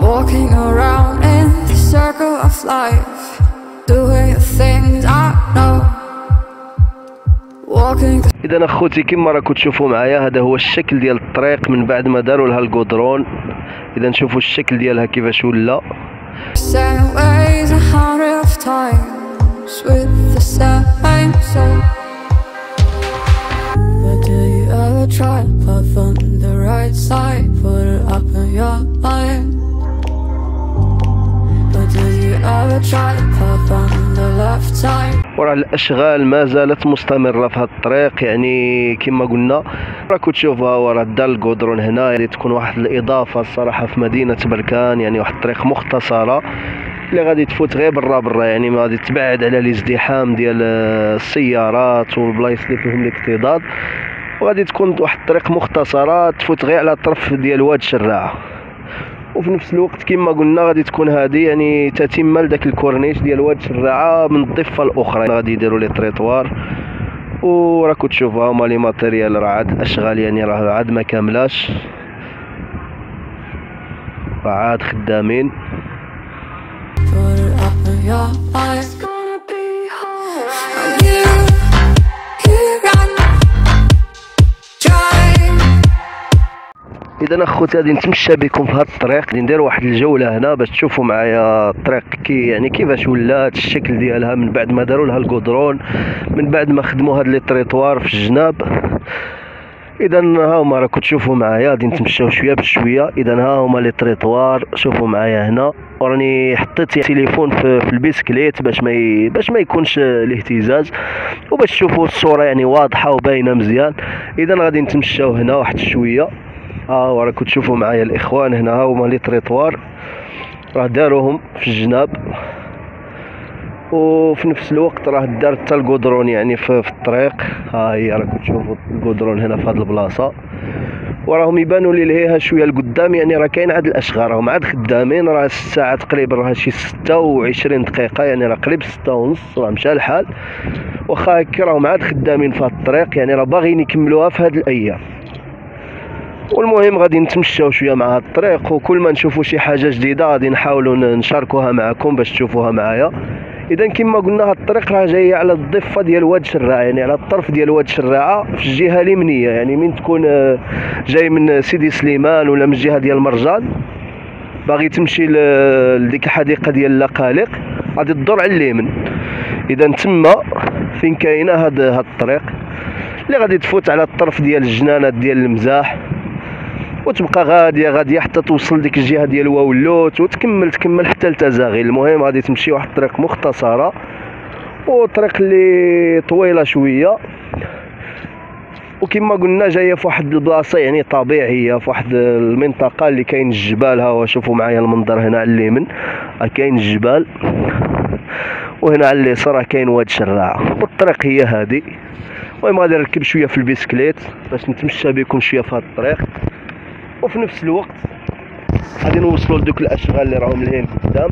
walking around in the circle of life, doing things I know. إذا أخوتي كما راكم تشوفوا معايا؟ هذا هو الشكل ديال الطريق من بعد ما داروا لها القدرون إذا نشوفوا الشكل ديالها كيفاش ولا. وراه الأشغال ما زالت مستمرة في هذا الطريق يعني كما قلنا راكم تشوفوها وراه دار القدرون هنا يعني تكون واحد الإضافة الصراحة في مدينة بركان يعني واحد الطريق مختصرة. اللي غادي تفوت غير برا برا يعني ما غادي تبعد على الازدحام ديال السيارات والبلايص اللي فيهم الاكتظاظ وغادي تكون واحد الطريق مختصرة تفوت غير على الطرف ديال واد شراعه وفي نفس الوقت كما قلنا غادي تكون هذه يعني تتمه لذاك الكورنيش ديال واد شراعه من الضفة الأخرى غادي يديروا لي تريطوار وراكم تشوفوا هما لي ماتيريال راه عاد الاشغال يعني راه عاد ما كاملاش راه عاد خدامين your. It's gonna be. إذا أخوتي غادي نتمشى بكم في هذا الطريق. غادي ندير واحد الجولة هنا باش تشوفوا معايا الطريق كي يعني كيفاش ولات الشكل ديالها من بعد ما داروا لها القدرون من بعد ما خدموا هاد les trottoirs في الجناب. إذا ها هما راكم تشوفوا معايا. غادي نتمشاو شوية بشوية. إذا ها هما les trottoirs شوفوا معايا هنا. وراني حطيت التليفون في, في البيسكليت باش ما ي... باش ما يكونش الاهتزاز. وباش تشوفوا الصورة يعني واضحة وباينة مزيان. إذا غادي نتمشاو هنا واحد شوية. ها وراكم تشوفوا معايا الإخوان هنا ها هما les trottoirs راه داروهم في الجناب. وفي نفس الوقت راه دار حتى القدرون يعني في, في الطريق. ها هي راكم تشوفوا القدرون هنا في هذه البلاصة. وراهم يبانوا لي لهيها شوية لقدام يعني راه كاين عاد الأشغال. راهم عاد خدامين. راه الساعة تقريبا راه شي 26 دقيقة يعني راه قريب 6 ونص راه مشى الحال. واخا هكا راهم عاد خدامين في هذا الطريق يعني راه باغيين يكملوها في هذه الأيام. والمهم غادي نتمشاو شوية مع هاد الطريق وكل ما نشوفوا شي حاجة جديدة غادي نحاولوا نشاركوها معكم باش تشوفوها معايا. إذا كما قلنا هاد الطريق راه جاية على الضفة ديال واد شراعة يعني على الطرف ديال واد شراعة في الجهة اليمنية يعني من تكون آه، جاي من سيدي سليمان ولا من الجهة ديال مرجان. باغي تمشي لديك الحديقة ديال اللقالق غادي تدور على اليمين إذا تما فين كاينة هاد هاد الطريق؟ اللي غادي تفوت على الطرف ديال الجنانات ديال المزاح. وتبقى غادية غادية حتى توصل ديك الجهة ديال واولوت وتكمل تكمل حتى لتزاغي المهم غادي تمشي واحد الطريق مختصرة وطريق اللي طويلة شوية. وكما قلنا جاية في واحد البلاصة يعني طبيعية في واحد المنطقة اللي كاين الجبال. ها شوفوا معايا المنظر هنا على اليمين. كاين الجبال وهنا على اليسار كاين واد شراعه والطريق هي هذه المهم غادي نركب شوية في البيسكليت باش نتمشى بكم شوية في هذا الطريق. وفي نفس الوقت غادي نوصلوا لدوك الأشغال اللي راهم لهين قدام.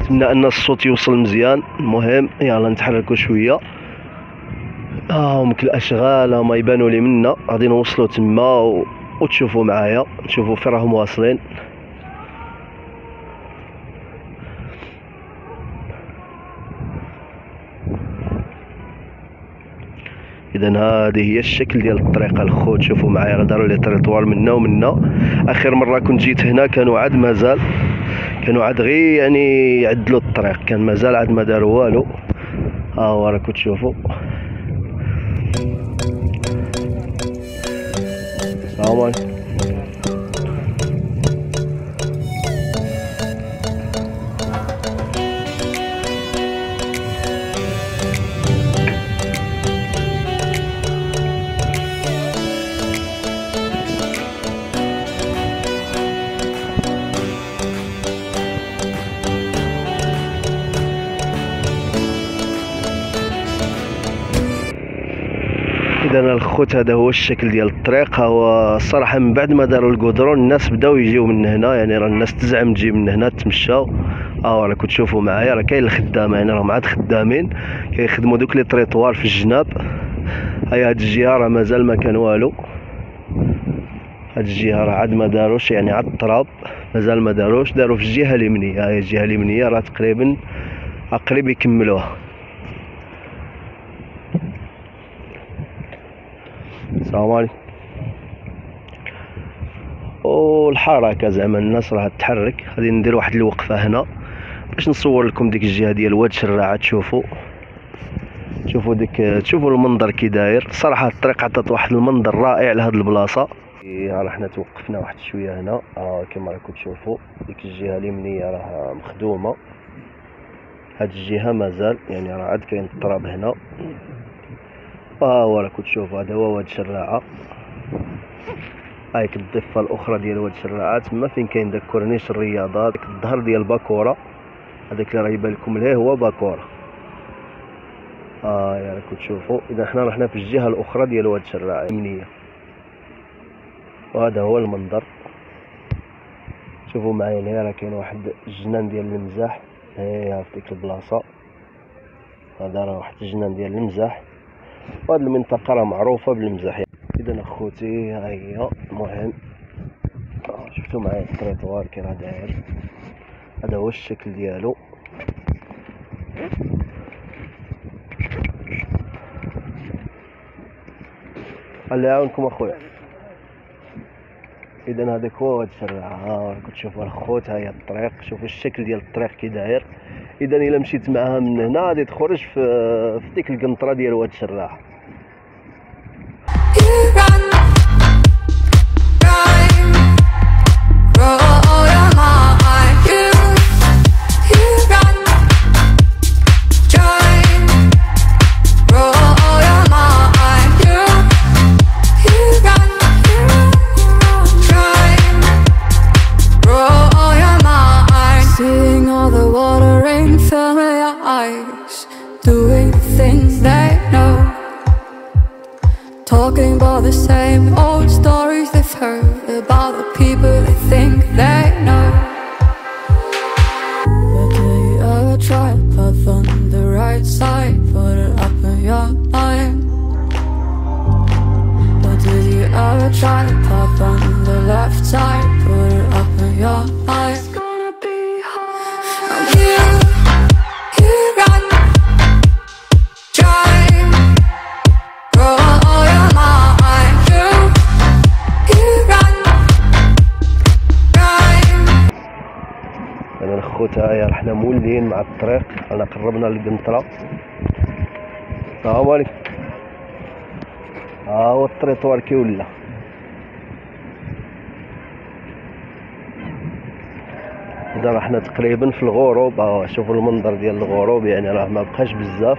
نتمنى أن الصوت يوصل مزيان. المهم يلا نتحركوا شوية. ها هم الأشغال هما يبانوا لي منا. غادي نوصلوا تما و... وتشوفوا معايا. نشوفوا فين راهم واصلين. اذا هذه هي الشكل ديال الطريق الخوت شوفوا معايا راه لي تريطوار منا ومنا آخر مرة كنت جيت هنا كانوا عاد مازال كانوا عاد غير يعني يعدلوا الطريق. كان مازال عاد ما داروا والو. ها هو راكم تشوفوا السلام عليكم. اذا الخوت هذا هو الشكل ديال الطريق. هو الصراحه من بعد ما داروا القدرون الناس بداو يجيو من هنا يعني راه الناس تزعم تجي من هنا تمشاو. آه راكم تشوفوا معايا راه كاين الخدامه يعني راهم عاد خدامين. كيخدموا دوك لي تريطوار في الجناب. هاي هاد الجهة راه مازال ما كان والو. هاد الجهة راه عاد ما داروش يعني عاد التراب مازال ما داروش. داروا في الجهة اليمنية. هاي الجهة اليمنية راه تقريبا قريب يكملوها. السلام عليكم. والحركه زعما الناس راه تحرك غادي ندير واحد الوقفة هنا باش نصور لكم ديك الجهة ديال واد شراعه تشوفوا تشوفوا ديك تشوفوا المنظر كي داير. صراحة الطريق عطات واحد المنظر رائع لهاد البلاصة. إيه، راه حنا توقفنا واحد شوية هنا. آه كما راكم تشوفوا ديك الجهة اليمنية راه مخدومة. هاد الجهة مازال يعني راه عاد كاين التراب هنا. ها هو راكم تشوفوا هذا هو واد شراعه هايك الضفه الأخرى ديال واد شراعه تما فين كاين داك كورنيش الرياضه داك الظهر ديال باكورة. هذاك اللي راه يبان لكم لهيه هو باكورة. يا راكم تشوفوا. إذا حنا رحنا في الجهة الأخرى ديال واد شراعه اليمنيه وهذا هو المنظر. شوفوا معايا هنا راه كاين واحد الجنان ديال المزاح. هي في ديك البلاصه هذا راه واحد الجنان ديال المزاح. وهاد المنطقة راه معروفة بالمزاح اذا أخوتي ها هي. المهم آه، شفتوا معايا التريطوار كي راه داير. هذا هو الشكل ديالو. الله يعاونكم أخويا. اذا هذاك هو هاد الشارع ها راكم تشوفوا الخوت ها هي الطريق شوفوا الشكل ديال الطريق كي داير. اذا إلا مشيت معاها من هنا غادي تخرج في في ديك القنطرة ديال واد الشراح أنا الخوت هايا رحنا مولين مع الطريق. أنا قربنا للقنطرة. السلام عليكم ها هو الطريطوار كي ولا؟ إذا رحنا تقريبا في الغروب ها شوفوا المنظر ديال الغروب يعني راه ما بقاش بزاف.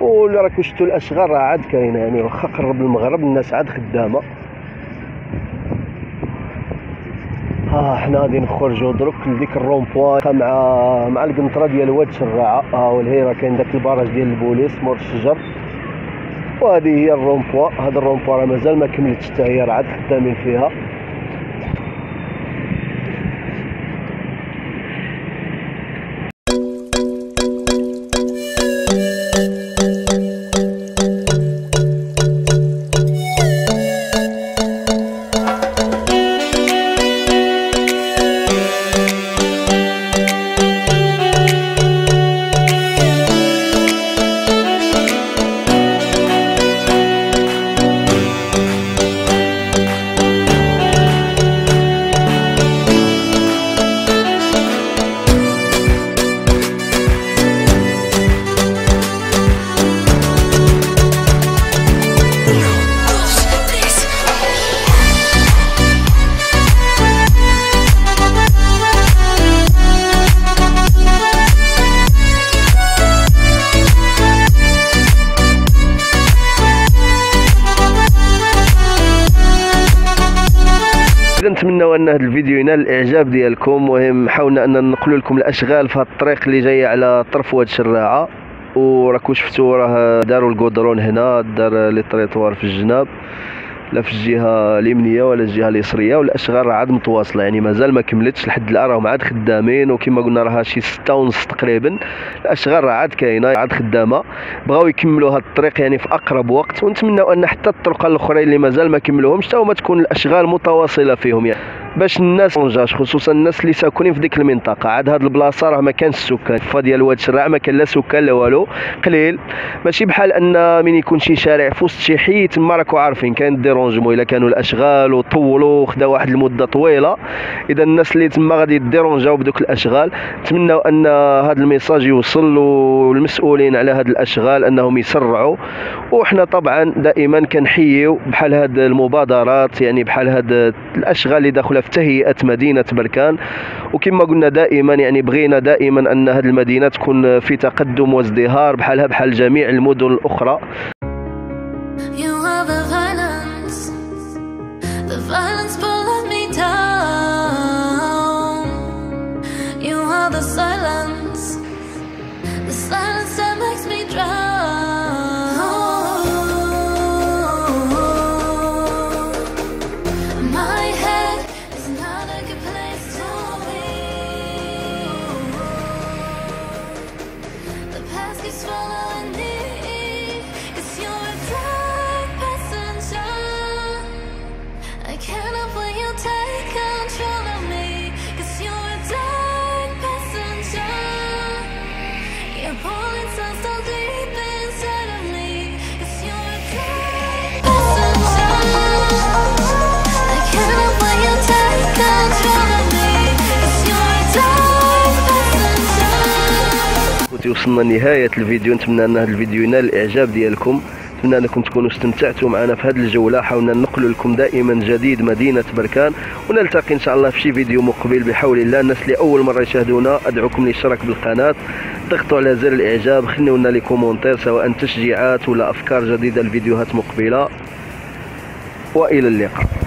واللي راكم شفتوا الأشغال راه عاد كاينة يعني واخا قرب المغرب الناس عاد خدامة. ها حنا غادي نخرجوا درك لديك الرومبوا مع مع القنطرة ديال واد شراعه ها والهي راه كاين داك البراج ديال البوليس مور الشجر. وهذه هي الرومبوا هذا الرومبوا راه مازال ما كملتش حتى هي راه عاد خدامين فيها. نتمنوا ان هذا الفيديو ينال الإعجاب ديالكم المهم حاولنا أن ننقلوا لكم الأشغال في الطريق اللي جاية على طرف واد شراعه وراكم شفتوا راه داروا الكودرون هنا دار لي طريطوار في الجناب. لا في الجهة اليمنية ولا الجهة اليسرية والأشغال راه عاد متواصلة يعني مازال ما كملتش لحد الآن راهم عاد خدامين وكما قلنا راها شي ستة ونص تقريبا. الأشغال راه عاد كاينة عاد خدامة. بغاو يكملوا هذا الطريق يعني في أقرب وقت ونتمنوا أن حتى الطرق الأخرين اللي مازال ما كملوهمش حتى هما تكون الأشغال متواصلة فيهم يعني. باش الناس مونجاش خصوصا الناس اللي ساكنين في ديك المنطقة. عاد هاد البلاصة راه ما كانش السكان فا واد الشراع ما كان لا سكان لا والو. قليل. ماشي بحال أن من يكون شي شارع في وسط شي حي تما راكو عارفين. كاين dérangement إلا كانوا الأشغال وطولوا خدا واحد المدة طويلة. إذا الناس اللي تما غادي يديرونجاو بدوك الأشغال نتمنوا أن هذا ال message يوصل للمسؤولين على هاد الأشغال أنهم يسرعوا. وحنا طبعا دائما كنحييو بحال هاد المبادرات يعني بحال هاد الأشغال اللي داخلة في تهيئة مدينة بركان. وكما قلنا دائما يعني بغينا دائما أن هذه المدينة تكون في تقدم وازدهار بحالها بحال جميع المدن الأخرى. You كنت وصلنا لنهايه الفيديو. نتمنى أن هذا الفيديو ينال الإعجاب ديالكم. نتمنى أنكم تكونوا استمتعتوا معنا في هذه الجوله حاولنا ننقل لكم دائما جديد مدينة بركان ونلتقي إن شاء الله في شي فيديو مقبل. بحول الله الناس اللي أول مرة يشاهدونا أدعوكم للاشتراك بالقناة. ضغطوا على زر الإعجاب. خليوا لنا لي كومونتير سواء تشجيعات ولا أفكار جديدة. لفيديوهات مقبلة. وإلى اللقاء.